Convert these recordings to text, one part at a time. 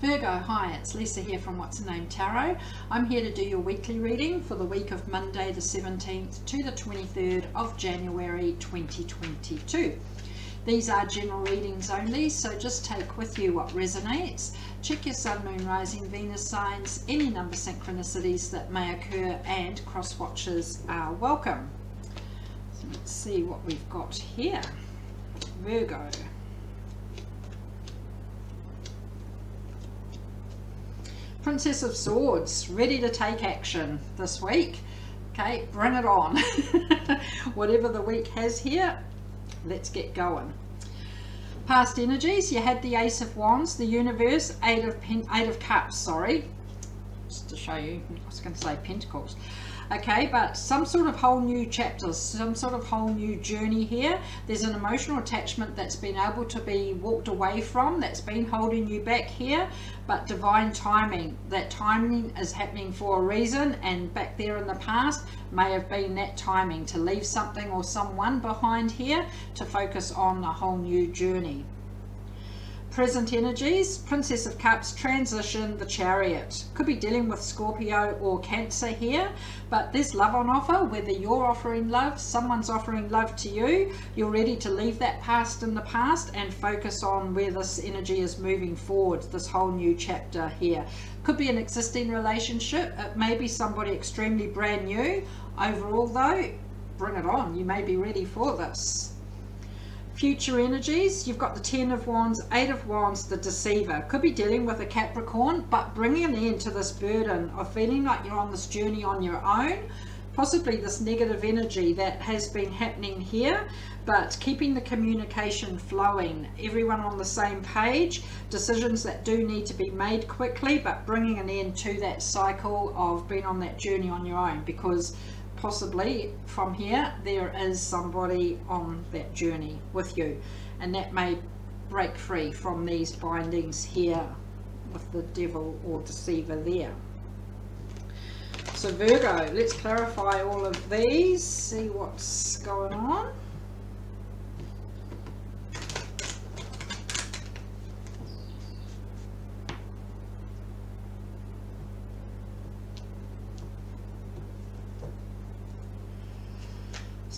Virgo, hi, it's Lisa here from What's Her Name Tarot. I'm here to do your weekly reading for the week of Monday the 17th to the 23rd of January 2022. These are general readings only, so just take with you what resonates. Check your Sun, Moon, Rising, Venus signs, any number synchronicities that may occur, and cross watches are welcome. So let's see what we've got here. Virgo. Princess of Swords, ready to take action this week. Okay, bring it on. Whatever the week has here, let's get going. Past energies, you had the Ace of Wands, the Universe, Eight of Pen Eight of Cups, sorry. Just to show you, I was going to say Pentacles okay but some sort of whole new chapters some sort of whole new journey here. There's an emotional attachment that's been able to be walked away from that's been holding you back here but divine timing. That timing is happening for a reason and back there in the past may have been that timing to leave something or someone behind here to focus on a whole new journey present energies, Princess of Cups, transition, the Chariot. Could be dealing with Scorpio or Cancer here, but there's love on offer, whether you're offering love, someone's offering love to you, you're ready to leave that past in the past and focus on where this energy is moving forward, this whole new chapter here. Could be an existing relationship, it may be somebody extremely brand new. Overall though, bring it on, you may be ready for this future energies. You've got the ten of wands eight of wands the deceiver. Could be dealing with a capricorn but bringing an end to this burden of feeling like you're on this journey on your own possibly this negative energy that has been happening here but keeping the communication flowing. Everyone on the same page. Decisions that do need to be made quickly but bringing an end to that cycle of being on that journey on your own because possibly from here there is somebody on that journey with you. And that may break free from these bindings here with the devil or deceiver there. So Virgo let's clarify all of these see what's going on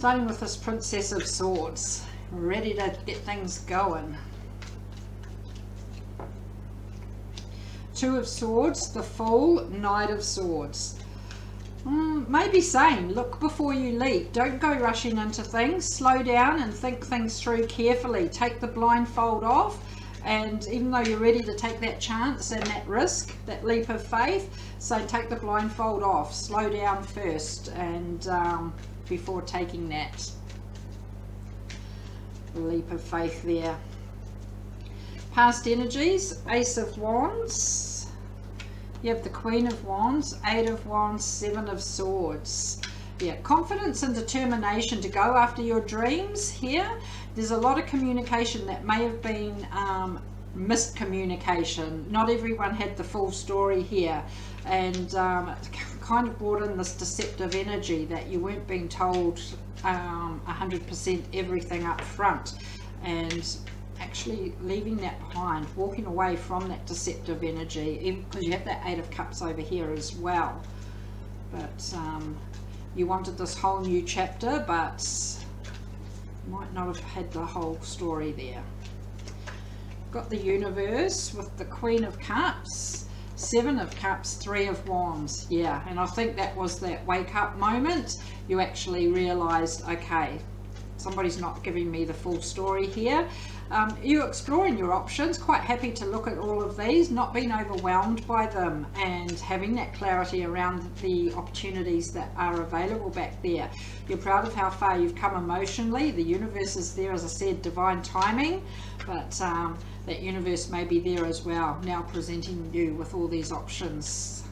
Starting with this Princess of Swords, ready to get things going. Two of Swords, the Fool, Knight of Swords. Mm, maybe same, look before you leap. Don't go rushing into things. Slow down and think things through carefully. Take the blindfold off and even though you're ready to take that chance and that risk, that leap of faith, so take the blindfold off. Slow down first and um, before taking that leap of faith there. Past energies, Ace of Wands. You have the Queen of Wands, Eight of Wands, Seven of Swords. Yeah, confidence and determination to go after your dreams here. There's a lot of communication that may have been um, miscommunication. Not everyone had the full story here. And um, kind of brought in this deceptive energy that you weren't being told 100% um, everything up front and actually leaving that behind, walking away from that deceptive energy, because you have that Eight of Cups over here as well. But um, you wanted this whole new chapter, but might not have had the whole story there. Got the universe with the Queen of Cups Seven of Cups, Three of Wands. Yeah, and I think that was that wake up moment. You actually realized, okay, somebody's not giving me the full story here. Um, you're exploring your options, quite happy to look at all of these, not being overwhelmed by them and having that clarity around the opportunities that are available back there. You're proud of how far you've come emotionally. The universe is there, as I said, divine timing, but um, that universe may be there as well, now presenting you with all these options.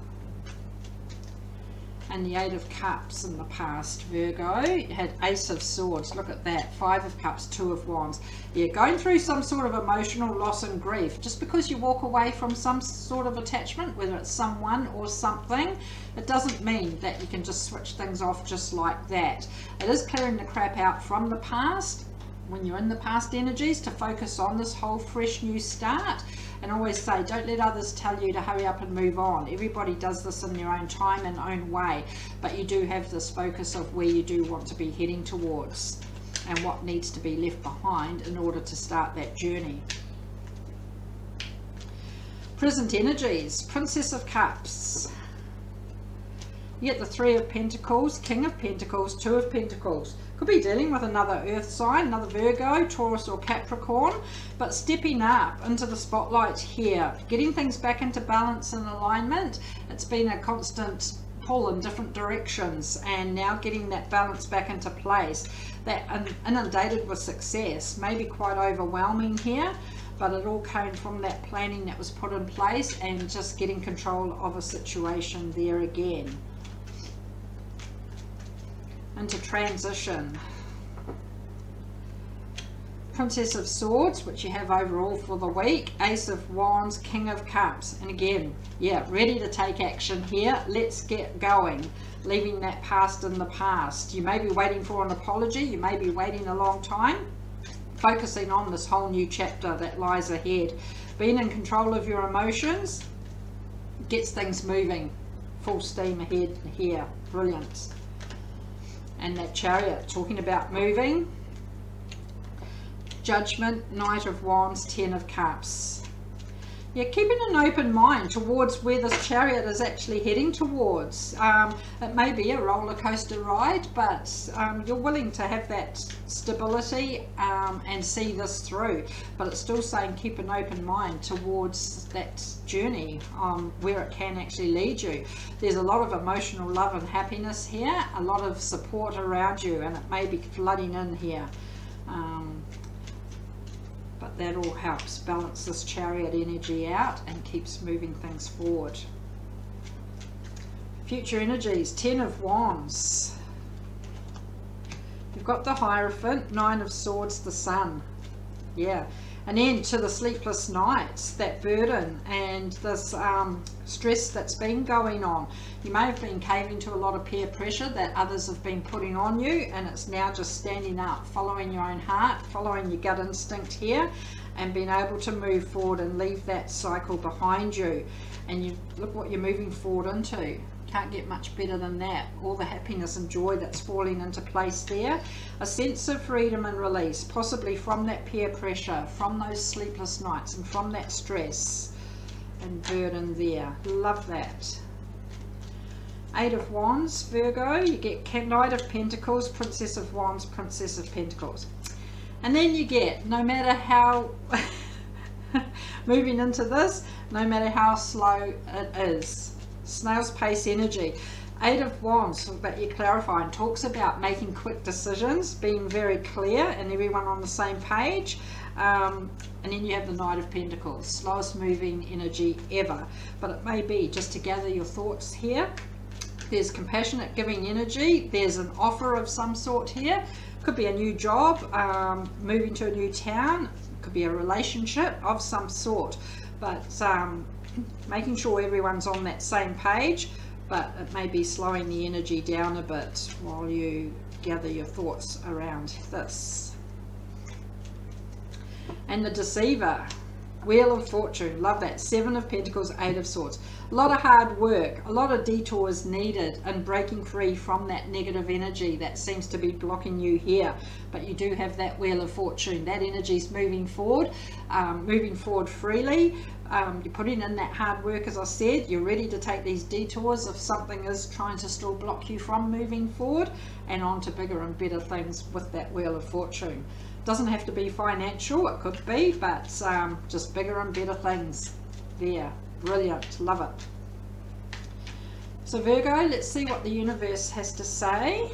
And the Eight of Cups in the past, Virgo, you had Ace of Swords, look at that, Five of Cups, Two of Wands. Yeah, going through some sort of emotional loss and grief. Just because you walk away from some sort of attachment, whether it's someone or something, it doesn't mean that you can just switch things off just like that. It is clearing the crap out from the past, when you're in the past energies to focus on this whole fresh new start. And always say don't let others tell you to hurry up and move on. Everybody does this in their own time and own way but you do have this focus of where you do want to be heading towards and what needs to be left behind in order to start that journey. Present energies princess of cups. You get the three of pentacles king of pentacles two of pentacles could be dealing with another earth sign, another Virgo, Taurus or Capricorn, but stepping up into the spotlight here, getting things back into balance and alignment. It's been a constant pull in different directions and now getting that balance back into place. That inundated with success may be quite overwhelming here, but it all came from that planning that was put in place and just getting control of a situation there again into transition. Princess of Swords, which you have overall for the week, Ace of Wands, King of Cups. And again, yeah, ready to take action here. Let's get going. Leaving that past in the past. You may be waiting for an apology. You may be waiting a long time. Focusing on this whole new chapter that lies ahead. Being in control of your emotions gets things moving. Full steam ahead here. Brilliant and that chariot talking about moving. Judgment knight of wands ten of cups yeah, keeping an open mind towards where this chariot is actually heading towards. Um, it may be a roller coaster ride, but um, you're willing to have that stability um, and see this through. But it's still saying keep an open mind towards that journey um, where it can actually lead you. There's a lot of emotional love and happiness here, a lot of support around you, and it may be flooding in here. Um, that all helps balance this chariot energy out and keeps moving things forward. Future energies, Ten of Wands. You've got the Hierophant, Nine of Swords, the Sun. Yeah, an end to the sleepless nights, that burden and this um, stress that's been going on. You may have been caving to a lot of peer pressure that others have been putting on you and it's now just standing up, following your own heart, following your gut instinct here and being able to move forward and leave that cycle behind you. And you look what you're moving forward into can't get much better than that. All the happiness and joy that's falling into place there. A sense of freedom and release, possibly from that peer pressure, from those sleepless nights and from that stress and burden there. Love that. Eight of Wands, Virgo, you get Knight of Pentacles, Princess of Wands, Princess of Pentacles. And then you get, no matter how, moving into this, no matter how slow it is, snail's pace energy. Eight of Wands that you clarify and talks about making quick decisions, being very clear and everyone on the same page. Um, and then you have the Knight of Pentacles, slowest moving energy ever. But it may be just to gather your thoughts here. There's compassionate giving energy. There's an offer of some sort here. Could be a new job, um, moving to a new town. Could be a relationship of some sort. But um, making sure everyone's on that same page but it may be slowing the energy down a bit while you gather your thoughts around this. And the Deceiver, Wheel of Fortune, love that. Seven of Pentacles, Eight of Swords. A lot of hard work, a lot of detours needed and breaking free from that negative energy that seems to be blocking you here. But you do have that Wheel of Fortune. That energy is moving forward, um, moving forward freely, um, you're putting in that hard work, as I said. You're ready to take these detours if something is trying to still block you from moving forward and on to bigger and better things with that Wheel of Fortune. Doesn't have to be financial, it could be, but um, just bigger and better things there. Brilliant, love it. So Virgo, let's see what the universe has to say.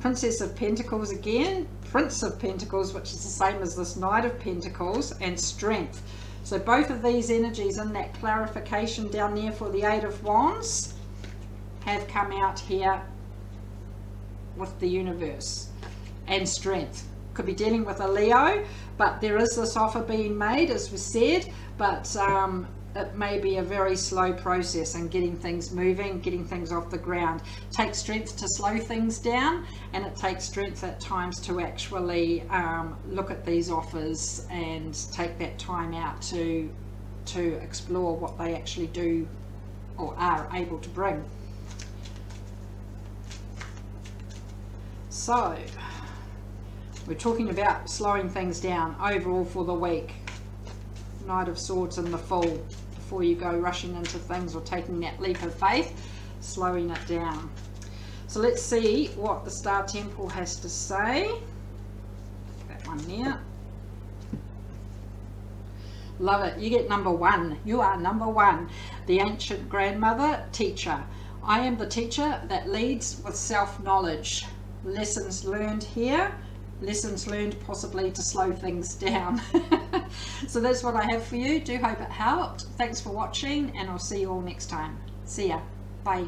Princess of Pentacles again, Prince of Pentacles, which is the same as this Knight of Pentacles, and Strength. So both of these energies in that clarification down there for the Eight of Wands have come out here with the universe and strength. Could be dealing with a Leo, but there is this offer being made, as we said, but um, it may be a very slow process in getting things moving, getting things off the ground. It takes strength to slow things down and it takes strength at times to actually um, look at these offers and take that time out to, to explore what they actually do or are able to bring. So, we're talking about slowing things down overall for the week. Knight of Swords in the Fool before you go rushing into things or taking that leap of faith, slowing it down. So let's see what the Star Temple has to say. That one there. Love it. You get number one. You are number one. The ancient grandmother teacher. I am the teacher that leads with self-knowledge. Lessons learned here lessons learned possibly to slow things down. so that's what I have for you. Do hope it helped. Thanks for watching and I'll see you all next time. See ya. Bye.